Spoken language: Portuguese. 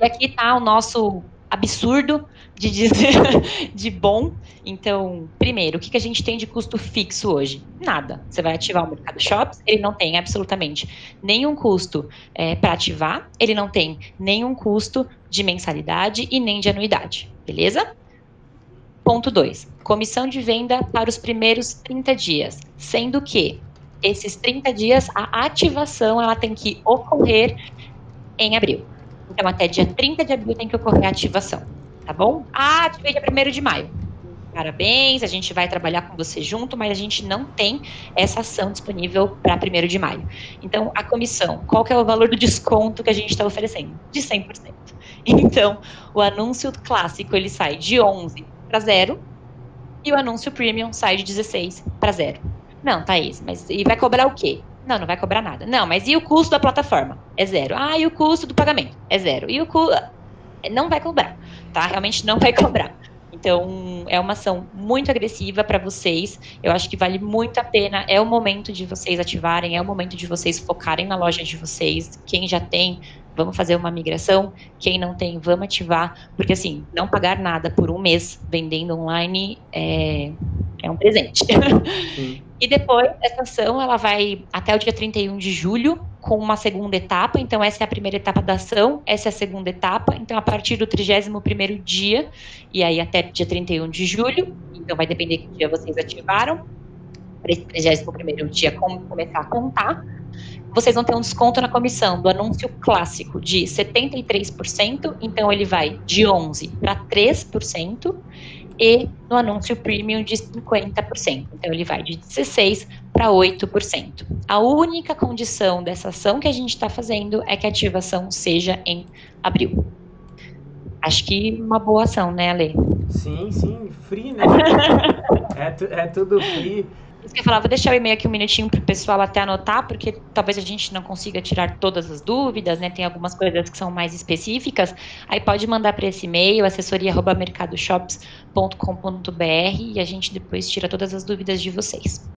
E aqui está o nosso absurdo de dizer de bom. Então, primeiro, o que, que a gente tem de custo fixo hoje? Nada. Você vai ativar o Mercado Shops, ele não tem absolutamente nenhum custo é, para ativar, ele não tem nenhum custo de mensalidade e nem de anuidade, beleza? Ponto 2. Comissão de venda para os primeiros 30 dias, sendo que esses 30 dias a ativação ela tem que ocorrer em abril. Então, até dia 30 de abril tem que ocorrer a ativação, tá bom? Ah, ativei dia 1 de maio. Parabéns, a gente vai trabalhar com você junto, mas a gente não tem essa ação disponível para 1 de maio. Então, a comissão, qual que é o valor do desconto que a gente está oferecendo? De 100%. Então, o anúncio clássico, ele sai de 11 para 0 e o anúncio premium sai de 16 para 0. Não, Thaís, mas e vai cobrar o quê? Não, não vai cobrar nada. Não, mas e o custo da plataforma? É zero. Ah, e o custo do pagamento? É zero. E o custo. Não vai cobrar, tá? Realmente não vai cobrar. Então, é uma ação muito agressiva para vocês. Eu acho que vale muito a pena. É o momento de vocês ativarem, é o momento de vocês focarem na loja de vocês. Quem já tem, vamos fazer uma migração. Quem não tem, vamos ativar. Porque, assim, não pagar nada por um mês vendendo online é, é um presente. e depois, essa ação ela vai até o dia 31 de julho, com uma segunda etapa. Então, essa é a primeira etapa da ação, essa é a segunda etapa. Então, a partir do 31 dia, e aí até dia 31 de julho, então vai depender que dia vocês ativaram, para esse 31 dia como começar a contar. Vocês vão ter um desconto na comissão do anúncio clássico de 73%, então ele vai de 11% para 3%, e no anúncio premium de 50%. Então ele vai de 16% para 8%. A única condição dessa ação que a gente está fazendo é que a ativação seja em abril. Acho que uma boa ação, né, Ale? Sim, sim, free, né? é, tu, é tudo free. Isso que eu falava, vou deixar o e-mail aqui um minutinho para o pessoal até anotar, porque talvez a gente não consiga tirar todas as dúvidas, né? Tem algumas coisas que são mais específicas. Aí pode mandar para esse e-mail, assessoria.mercadoshops.com.br e a gente depois tira todas as dúvidas de vocês.